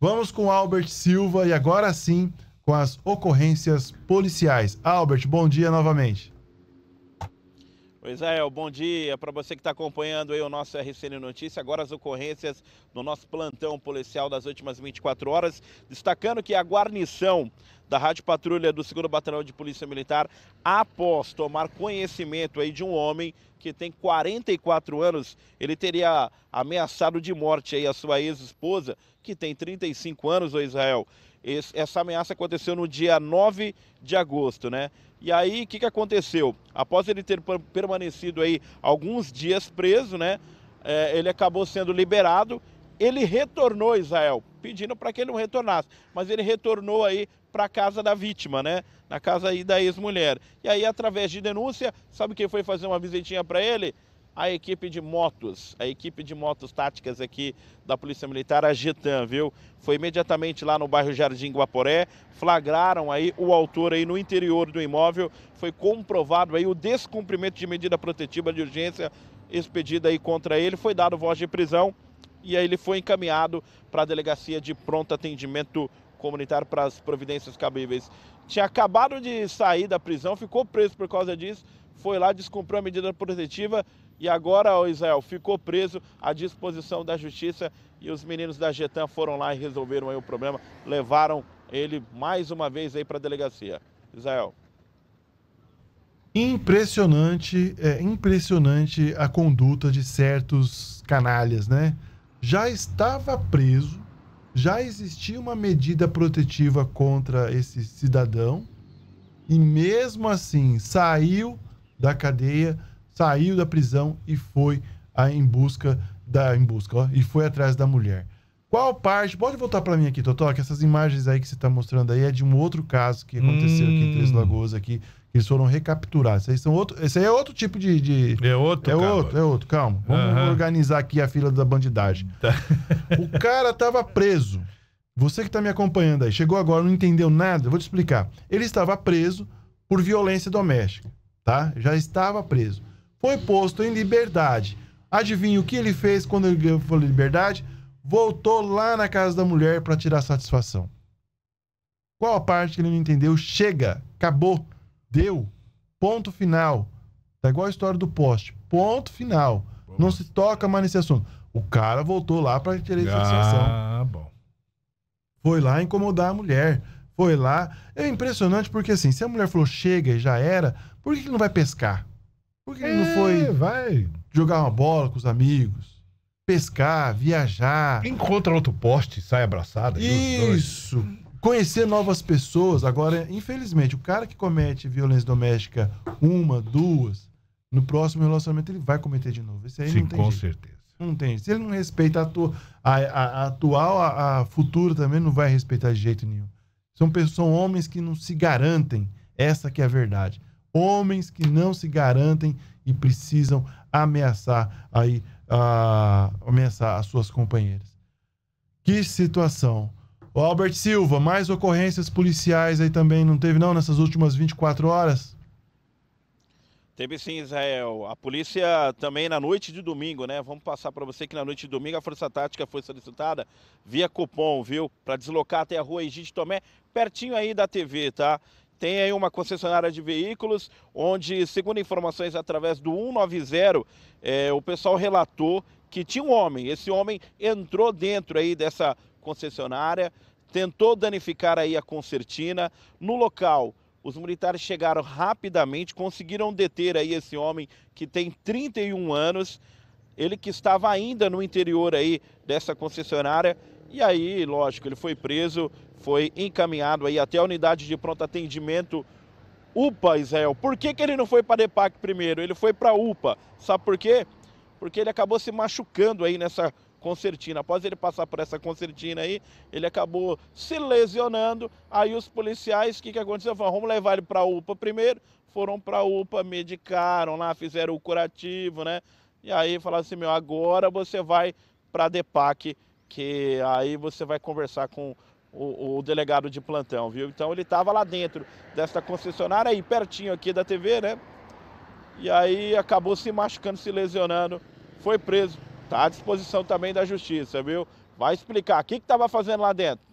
Vamos com Albert Silva e agora sim com as ocorrências policiais. Albert, bom dia novamente. Oi, Israel, bom dia para você que está acompanhando aí o nosso RCN Notícia. Agora as ocorrências no nosso plantão policial das últimas 24 horas, destacando que a guarnição da Rádio Patrulha do 2 Batalhão de Polícia Militar, após tomar conhecimento aí de um homem que tem 44 anos, ele teria ameaçado de morte aí a sua ex-esposa, que tem 35 anos, o Israel. Esse, essa ameaça aconteceu no dia 9 de agosto, né? E aí, o que, que aconteceu? Após ele ter permanecido aí alguns dias preso, né? É, ele acabou sendo liberado. Ele retornou Israel, pedindo para que ele não retornasse, mas ele retornou aí para a casa da vítima, né? Na casa aí da ex-mulher. E aí, através de denúncia, sabe quem foi fazer uma visitinha para ele? A equipe de motos, a equipe de motos táticas aqui da Polícia Militar, a Getan, viu? Foi imediatamente lá no bairro Jardim Guaporé, flagraram aí o autor aí no interior do imóvel, foi comprovado aí o descumprimento de medida protetiva de urgência expedida aí contra ele, foi dado voz de prisão e aí ele foi encaminhado para a delegacia de pronto atendimento comunitário para as providências cabíveis. Tinha acabado de sair da prisão, ficou preso por causa disso, foi lá, descumpriu a medida protetiva e agora, o Israel, ficou preso à disposição da justiça e os meninos da Getan foram lá e resolveram o problema, levaram ele mais uma vez aí para a delegacia. Israel. Impressionante, é impressionante a conduta de certos canalhas, né? Já estava preso, já existia uma medida protetiva contra esse cidadão e mesmo assim saiu da cadeia saiu da prisão e foi a, em busca da em busca, ó, e foi atrás da mulher. Qual parte? Pode voltar para mim aqui, Totó, que essas imagens aí que você está mostrando aí é de um outro caso que aconteceu hum. aqui em Três hum. Lagoas aqui, que eles foram recapturados. Esse, são outro, esse aí é outro tipo de, de... é outro, é calma. outro, é outro. Calma, vamos organizar aqui a fila da bandidagem. Tá. o cara estava preso. Você que está me acompanhando aí, chegou agora, não entendeu nada, eu vou te explicar. Ele estava preso por violência doméstica, tá? Já estava preso foi posto em liberdade. Adivinha o que ele fez quando ele foi liberdade? Voltou lá na casa da mulher para tirar satisfação. Qual a parte que ele não entendeu? Chega, acabou, deu, ponto final. Tá igual a história do poste. Ponto final. Não se toca mais nesse assunto. O cara voltou lá para tirar ah, satisfação. Ah, bom. Foi lá incomodar a mulher. Foi lá. É impressionante porque assim, se a mulher falou chega e já era, por que ele não vai pescar? Por que é, não foi vai jogar uma bola com os amigos? Pescar, viajar. Encontra outro poste, sai abraçado. Isso. Conhecer novas pessoas. Agora, infelizmente, o cara que comete violência doméstica uma, duas, no próximo relacionamento ele vai cometer de novo. Esse aí Sim, não tem com jeito. certeza. Não tem. Se ele não respeita a, a, a, a atual, a, futura também não vai respeitar de jeito nenhum. São, são homens que não se garantem. Essa que é a verdade homens que não se garantem e precisam ameaçar aí uh, ameaçar as suas companheiras. Que situação. O Albert Silva, mais ocorrências policiais aí também não teve não nessas últimas 24 horas? Teve sim, Israel. A polícia também na noite de domingo, né? Vamos passar para você que na noite de domingo a Força Tática foi solicitada via cupom, viu? Para deslocar até a rua Egide Tomé, pertinho aí da TV, tá? Tem aí uma concessionária de veículos, onde, segundo informações através do 190, é, o pessoal relatou que tinha um homem. Esse homem entrou dentro aí dessa concessionária, tentou danificar aí a concertina. No local, os militares chegaram rapidamente, conseguiram deter aí esse homem que tem 31 anos, ele que estava ainda no interior aí dessa concessionária. E aí, lógico, ele foi preso, foi encaminhado aí até a unidade de pronto atendimento UPA, Israel. Por que, que ele não foi para a DEPAC primeiro? Ele foi para a UPA. Sabe por quê? Porque ele acabou se machucando aí nessa concertina. Após ele passar por essa concertina aí, ele acabou se lesionando. Aí os policiais, o que, que aconteceu? Falaram, vamos levar ele para a UPA primeiro. Foram para a UPA, medicaram lá, fizeram o curativo, né? E aí falaram assim, meu, agora você vai para a DEPAC, que aí você vai conversar com o, o, delegado de plantão, viu? Então ele estava lá dentro desta concessionária aí, pertinho aqui da TV, né? E aí acabou se machucando, se lesionando, foi preso. Está à disposição também da justiça, viu? Vai explicar. O que estava fazendo lá dentro?